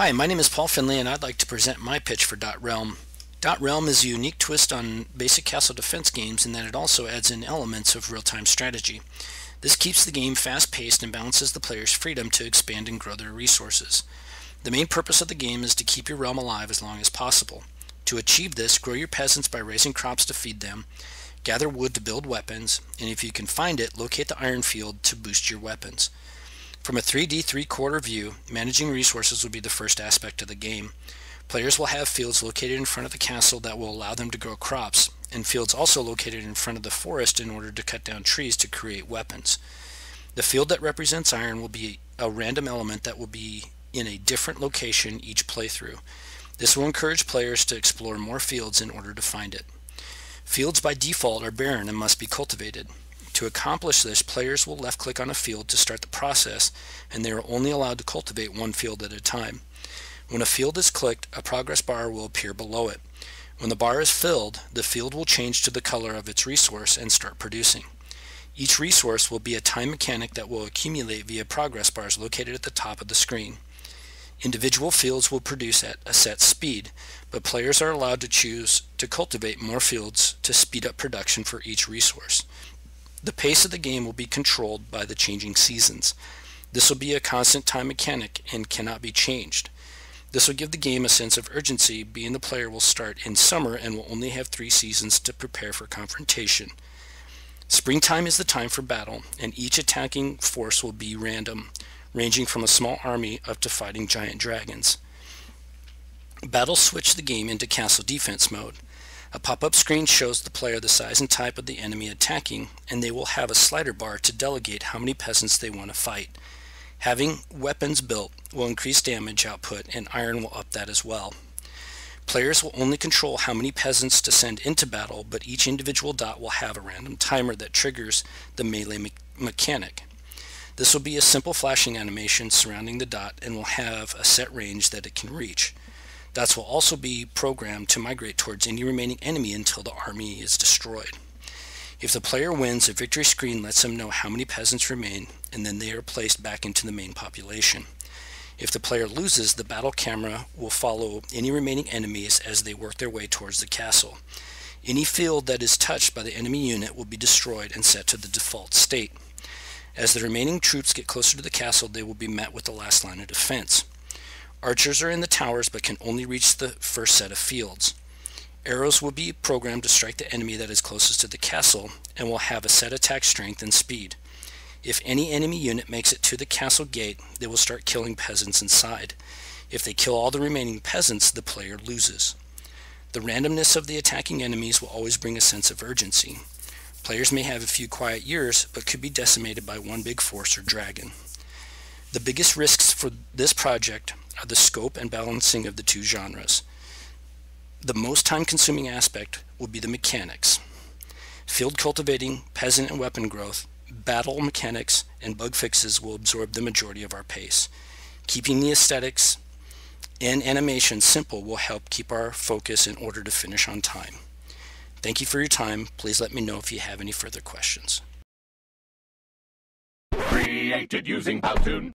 Hi, my name is Paul Finley and I'd like to present my pitch for Dot Realm. Dot Realm is a unique twist on basic castle defense games in that it also adds in elements of real-time strategy. This keeps the game fast-paced and balances the player's freedom to expand and grow their resources. The main purpose of the game is to keep your realm alive as long as possible. To achieve this, grow your peasants by raising crops to feed them, gather wood to build weapons, and if you can find it, locate the iron field to boost your weapons. From a 3D three-quarter view, managing resources will be the first aspect of the game. Players will have fields located in front of the castle that will allow them to grow crops, and fields also located in front of the forest in order to cut down trees to create weapons. The field that represents iron will be a random element that will be in a different location each playthrough. This will encourage players to explore more fields in order to find it. Fields by default are barren and must be cultivated. To accomplish this, players will left click on a field to start the process, and they are only allowed to cultivate one field at a time. When a field is clicked, a progress bar will appear below it. When the bar is filled, the field will change to the color of its resource and start producing. Each resource will be a time mechanic that will accumulate via progress bars located at the top of the screen. Individual fields will produce at a set speed, but players are allowed to choose to cultivate more fields to speed up production for each resource. The pace of the game will be controlled by the changing seasons. This will be a constant time mechanic and cannot be changed. This will give the game a sense of urgency, being the player will start in summer and will only have three seasons to prepare for confrontation. Springtime is the time for battle, and each attacking force will be random, ranging from a small army up to fighting giant dragons. Battle switch the game into castle defense mode. A pop-up screen shows the player the size and type of the enemy attacking, and they will have a slider bar to delegate how many peasants they want to fight. Having weapons built will increase damage output, and iron will up that as well. Players will only control how many peasants to send into battle, but each individual dot will have a random timer that triggers the melee me mechanic. This will be a simple flashing animation surrounding the dot and will have a set range that it can reach. Dots will also be programmed to migrate towards any remaining enemy until the army is destroyed. If the player wins, a victory screen lets them know how many peasants remain, and then they are placed back into the main population. If the player loses, the battle camera will follow any remaining enemies as they work their way towards the castle. Any field that is touched by the enemy unit will be destroyed and set to the default state. As the remaining troops get closer to the castle, they will be met with the last line of defense. Archers are in the towers but can only reach the first set of fields. Arrows will be programmed to strike the enemy that is closest to the castle and will have a set attack strength and speed. If any enemy unit makes it to the castle gate, they will start killing peasants inside. If they kill all the remaining peasants, the player loses. The randomness of the attacking enemies will always bring a sense of urgency. Players may have a few quiet years, but could be decimated by one big force or dragon. The biggest risks for this project are the scope and balancing of the two genres. The most time-consuming aspect will be the mechanics. Field cultivating, peasant and weapon growth, battle mechanics, and bug fixes will absorb the majority of our pace. Keeping the aesthetics and animation simple will help keep our focus in order to finish on time. Thank you for your time. Please let me know if you have any further questions. Created using Powtoon.